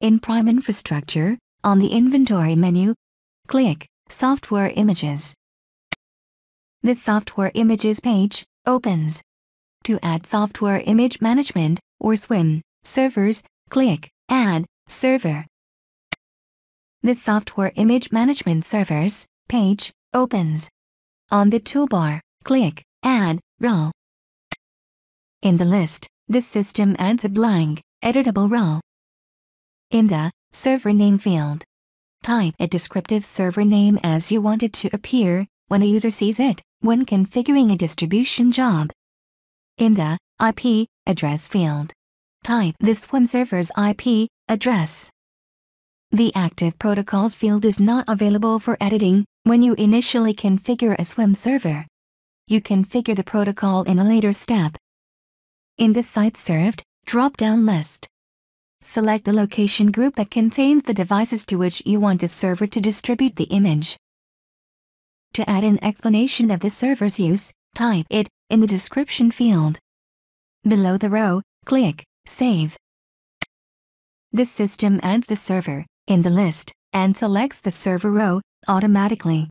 In Prime Infrastructure, on the Inventory menu, click Software Images. The Software Images page opens. To add Software Image Management, or SWIM, servers, click Add Server. The Software Image Management Servers page opens. On the toolbar, click Add Row. In the list, the system adds a blank, editable row. In the server name field, type a descriptive server name as you want it to appear when a user sees it when configuring a distribution job. In the IP address field, type the SWIM server's IP address. The Active Protocols field is not available for editing when you initially configure a SWIM server. You configure the protocol in a later step. In the Site Served drop-down list, Select the location group that contains the devices to which you want the server to distribute the image. To add an explanation of the server's use, type it in the description field. Below the row, click Save. The system adds the server in the list and selects the server row automatically.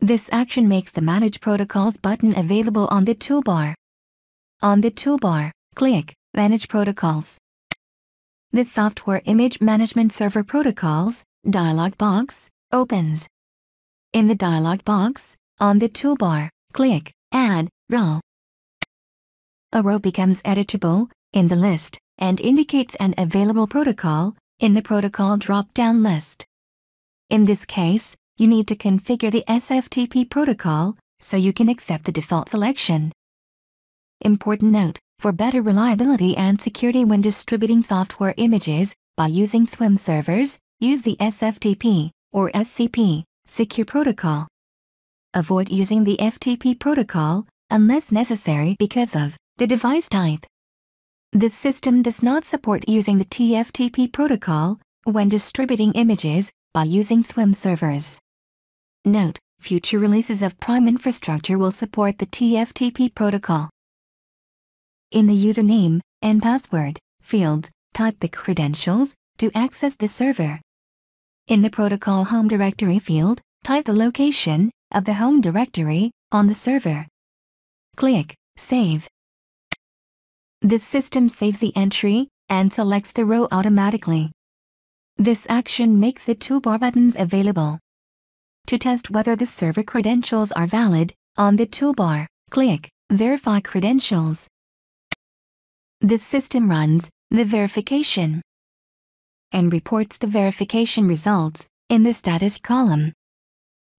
This action makes the Manage Protocols button available on the toolbar. On the toolbar, click Manage Protocols. The Software Image Management Server Protocols dialog box opens. In the dialog box, on the toolbar, click Add Row. A row becomes editable in the list and indicates an available protocol in the protocol drop-down list. In this case, you need to configure the SFTP protocol so you can accept the default selection. Important note, for better reliability and security when distributing software images, by using SWIM servers, use the SFTP, or SCP, secure protocol. Avoid using the FTP protocol, unless necessary because of the device type. The system does not support using the TFTP protocol when distributing images by using SWIM servers. Note, future releases of Prime infrastructure will support the TFTP protocol. In the username and password field, type the credentials to access the server. In the protocol home directory field, type the location of the home directory on the server. Click Save. The system saves the entry and selects the row automatically. This action makes the toolbar buttons available. To test whether the server credentials are valid, on the toolbar, click Verify Credentials the system runs the verification and reports the verification results in the status column.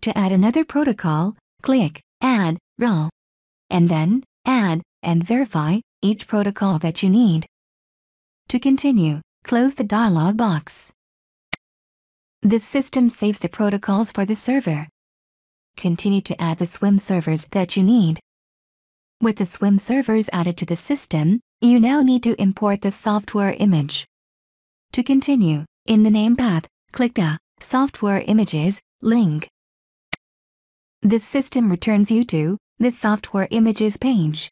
To add another protocol, click Add Row and then add and verify each protocol that you need. To continue, close the dialog box. The system saves the protocols for the server. Continue to add the SWIM servers that you need. With the SWIM servers added to the system, you now need to import the software image. To continue, in the name path, click the Software Images link. The system returns you to the Software Images page.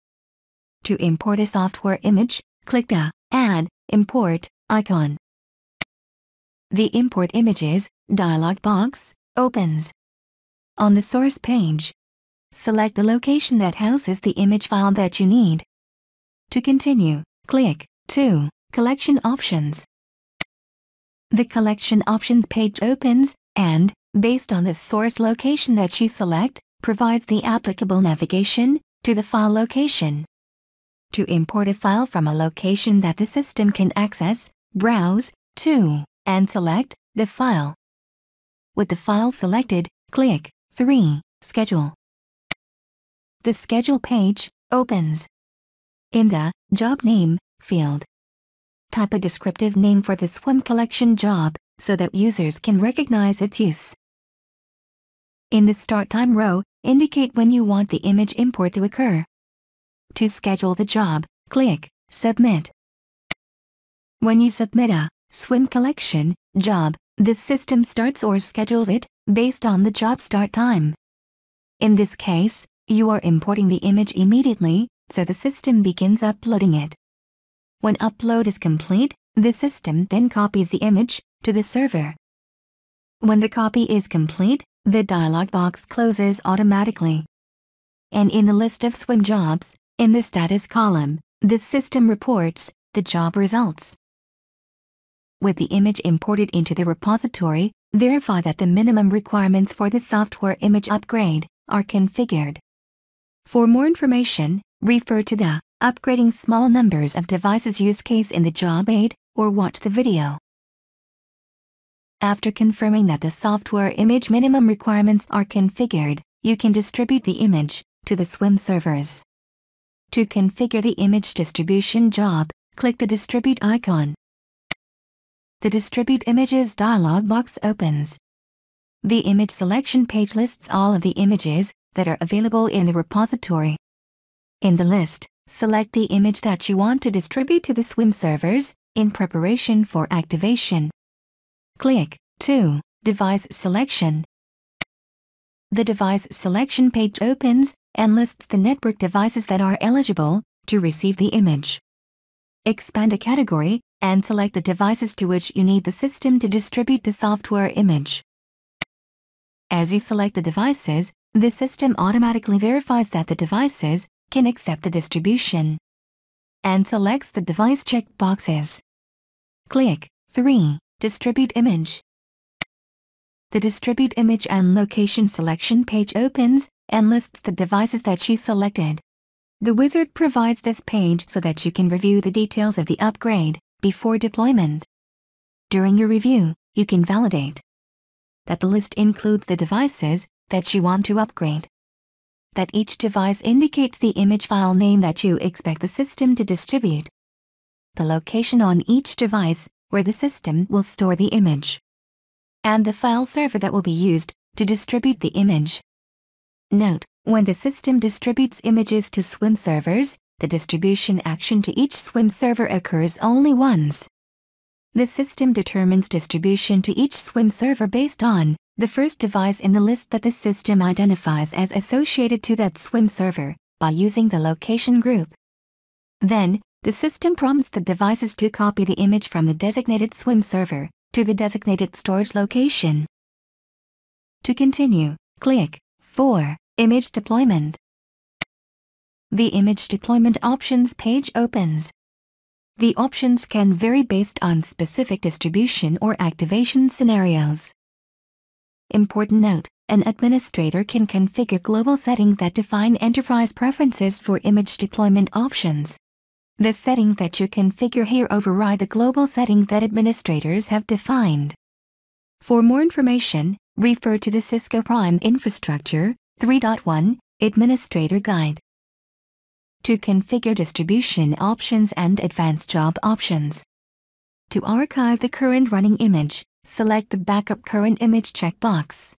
To import a software image, click the Add Import icon. The Import Images dialog box opens. On the source page, select the location that houses the image file that you need. To continue, click 2. Collection Options. The Collection Options page opens, and, based on the source location that you select, provides the applicable navigation to the file location. To import a file from a location that the system can access, browse to and select the file. With the file selected, click 3. Schedule. The Schedule page opens. In the Job Name field, type a descriptive name for the SWIM collection job so that users can recognize its use. In the Start Time row, indicate when you want the image import to occur. To schedule the job, click Submit. When you submit a swim collection, job, the system starts or schedules it, based on the job start time. In this case, you are importing the image immediately, so the system begins uploading it. When upload is complete, the system then copies the image to the server. When the copy is complete, the dialog box closes automatically. And in the list of swim jobs, in the status column, the system reports the job results. With the image imported into the repository, verify that the minimum requirements for the software image upgrade are configured. For more information, refer to the Upgrading Small Numbers of Devices use case in the job aid, or watch the video. After confirming that the software image minimum requirements are configured, you can distribute the image to the SWIM servers. To configure the image distribution job, click the Distribute icon. The Distribute Images dialog box opens. The image selection page lists all of the images that are available in the repository. In the list, select the image that you want to distribute to the SWIM servers in preparation for activation. Click 2. Device Selection. The device selection page opens and lists the network devices that are eligible to receive the image. Expand a category and select the devices to which you need the system to distribute the software image. As you select the devices, the system automatically verifies that the devices can accept the distribution and selects the device checkboxes. Click 3. Distribute image. The Distribute image and location selection page opens and lists the devices that you selected. The wizard provides this page so that you can review the details of the upgrade before deployment. During your review, you can validate that the list includes the devices that you want to upgrade. That each device indicates the image file name that you expect the system to distribute. The location on each device where the system will store the image, and the file server that will be used to distribute the image. Note, when the system distributes images to SWIM servers, the distribution action to each SWIM server occurs only once. The system determines distribution to each SWIM server based on the first device in the list that the system identifies as associated to that SWIM server by using the location group. Then, the system prompts the devices to copy the image from the designated SWIM server to the designated storage location. To continue, click 4. Image Deployment. The Image Deployment Options page opens. The options can vary based on specific distribution or activation scenarios. Important note, an administrator can configure global settings that define enterprise preferences for image deployment options. The settings that you configure here override the global settings that administrators have defined. For more information, refer to the Cisco Prime Infrastructure 3.1 Administrator Guide. To configure distribution options and advanced job options. To archive the current running image, select the Backup Current Image checkbox.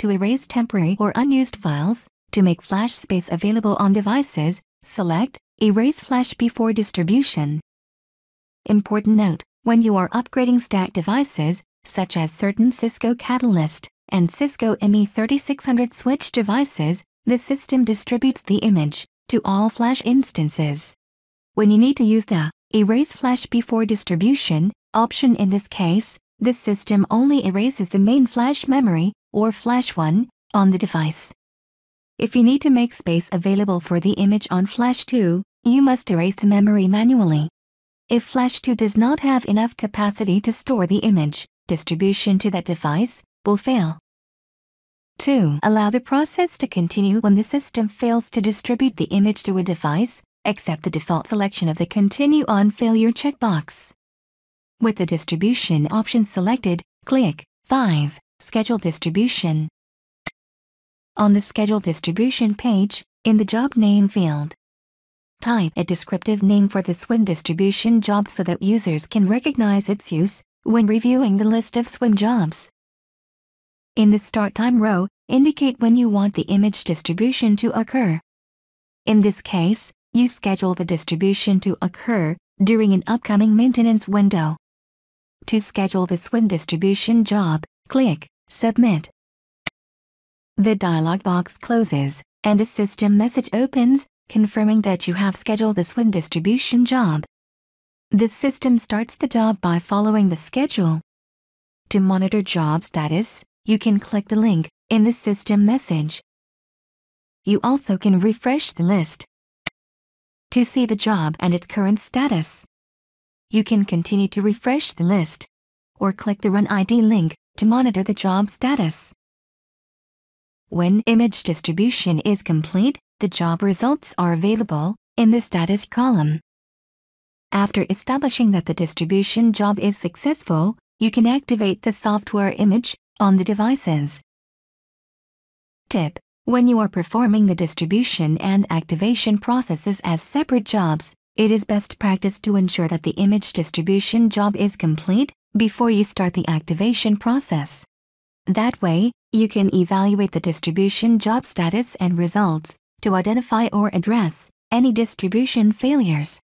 To erase temporary or unused files, to make flash space available on devices, select Erase flash before distribution. Important note, when you are upgrading stack devices, such as certain Cisco Catalyst and Cisco ME3600 switch devices, the system distributes the image to all flash instances. When you need to use the Erase Flash Before Distribution option in this case, the system only erases the main flash memory, or Flash 1, on the device. If you need to make space available for the image on Flash 2, you must erase the memory manually. If Flash 2 does not have enough capacity to store the image, distribution to that device will fail. 2. Allow the process to continue when the system fails to distribute the image to a device, accept the default selection of the Continue on Failure checkbox. With the distribution option selected, click 5. Schedule distribution. On the Schedule distribution page, in the Job Name field, Type a descriptive name for the SWIM distribution job so that users can recognize its use when reviewing the list of SWIM jobs. In the Start Time row, indicate when you want the image distribution to occur. In this case, you schedule the distribution to occur during an upcoming maintenance window. To schedule the swim distribution job, click Submit. The dialog box closes, and a system message opens, confirming that you have scheduled the swim distribution job. The system starts the job by following the schedule. To monitor job status, you can click the link in the system message. You also can refresh the list to see the job and its current status. You can continue to refresh the list or click the Run ID link to monitor the job status. When image distribution is complete, the job results are available in the status column. After establishing that the distribution job is successful, you can activate the software image on the devices. Tip. When you are performing the distribution and activation processes as separate jobs, it is best practice to ensure that the image distribution job is complete before you start the activation process. That way, you can evaluate the distribution job status and results to identify or address any distribution failures.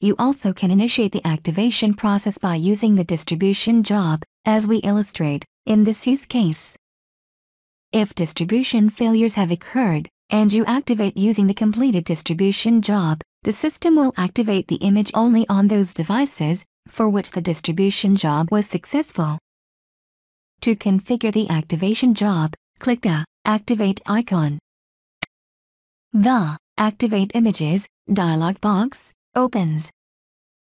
You also can initiate the activation process by using the distribution job, as we illustrate in this use case. If distribution failures have occurred, and you activate using the completed distribution job, the system will activate the image only on those devices for which the distribution job was successful. To configure the activation job, click the Activate icon. The Activate Images dialog box opens.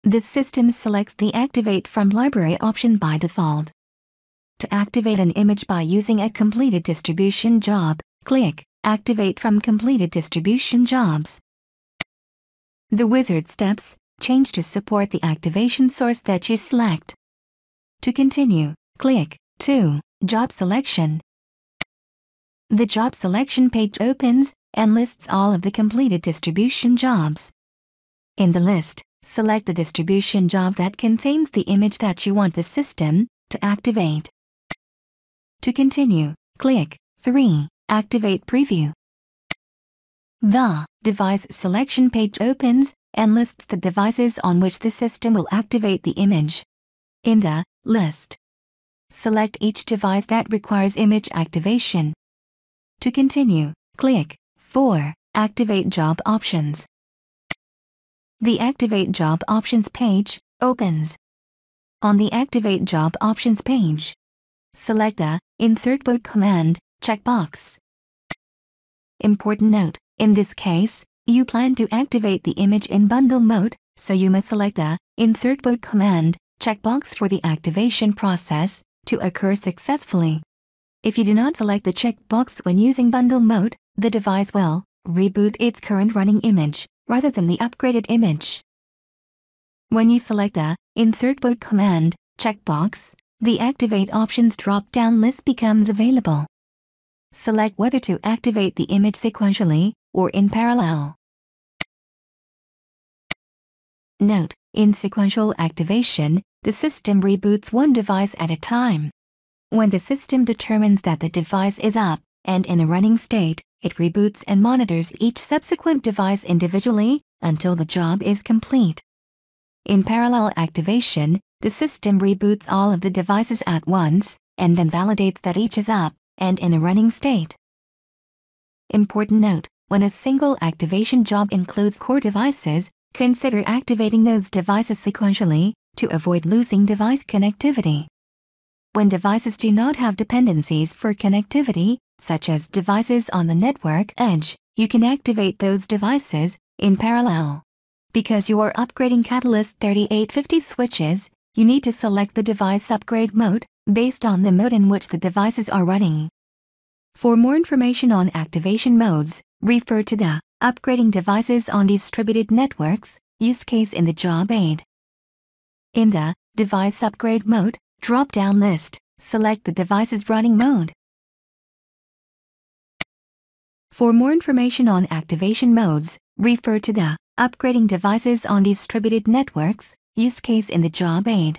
The system selects the Activate from Library option by default. To activate an image by using a completed distribution job, click Activate from Completed Distribution Jobs. The wizard steps change to support the activation source that you select. To continue, click 2. Job Selection. The job selection page opens and lists all of the completed distribution jobs. In the list, select the distribution job that contains the image that you want the system to activate. To continue, click 3. Activate Preview. The device selection page opens and lists the devices on which the system will activate the image. In the list, select each device that requires image activation. To continue, click 4. Activate Job Options. The Activate Job Options page opens. On the Activate Job Options page, select the Insert Boot command checkbox. Important note, in this case, you plan to activate the image in bundle mode, so you must select the Insert Boot command checkbox for the activation process to occur successfully. If you do not select the checkbox when using bundle mode, the device will reboot its current running image rather than the upgraded image. When you select the Insert Boot command checkbox, the Activate Options drop-down list becomes available. Select whether to activate the image sequentially or in parallel. Note, in sequential activation, the system reboots one device at a time. When the system determines that the device is up and in a running state, it reboots and monitors each subsequent device individually until the job is complete. In parallel activation, the system reboots all of the devices at once and then validates that each is up and in a running state. Important note, when a single activation job includes core devices, consider activating those devices sequentially to avoid losing device connectivity. When devices do not have dependencies for connectivity, such as devices on the network edge, you can activate those devices in parallel. Because you are upgrading Catalyst 3850 switches, you need to select the device upgrade mode based on the mode in which the devices are running. For more information on activation modes, refer to the Upgrading Devices on Distributed Networks use case in the job aid. In the Device Upgrade mode drop-down list, select the device's running mode. For more information on activation modes, refer to the Upgrading Devices on Distributed Networks use case in the job aid.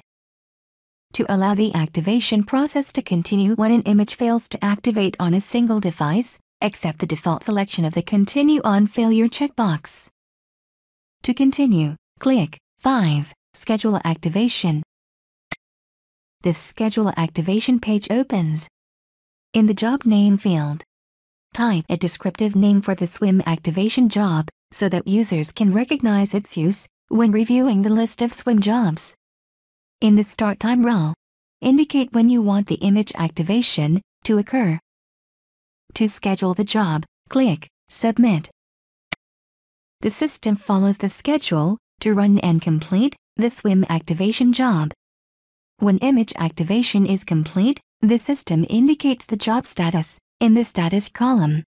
To allow the activation process to continue when an image fails to activate on a single device, accept the default selection of the Continue on Failure checkbox. To continue, click 5. Schedule activation. this schedule activation page opens. In the job name field, type a descriptive name for the swim activation job so that users can recognize its use when reviewing the list of swim jobs. In the start time row, indicate when you want the image activation to occur. To schedule the job, click Submit. The system follows the schedule to run and complete the swim activation job. When image activation is complete, the system indicates the job status in the status column.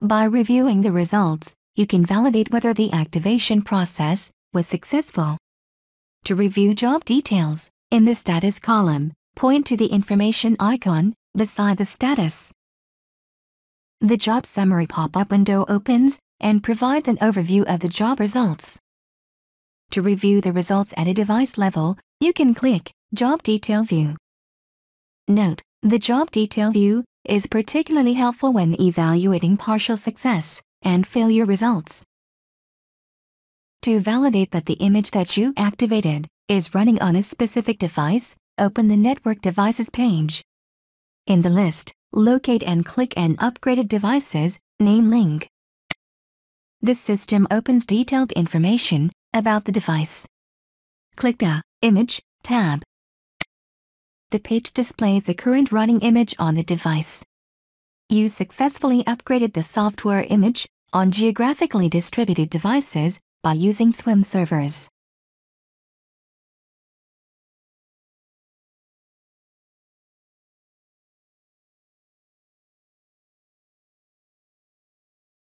By reviewing the results, you can validate whether the activation process was successful. To review job details, in the status column, point to the information icon beside the status. The job summary pop-up window opens and provides an overview of the job results. To review the results at a device level, you can click Job Detail View. Note, the Job Detail View is particularly helpful when evaluating partial success and failure results. To validate that the image that you activated is running on a specific device, open the Network Devices page. In the list, locate and click an Upgraded Devices name link. This system opens detailed information about the device. Click the Image tab. The page displays the current running image on the device. You successfully upgraded the software image on geographically distributed devices by using SWIM servers.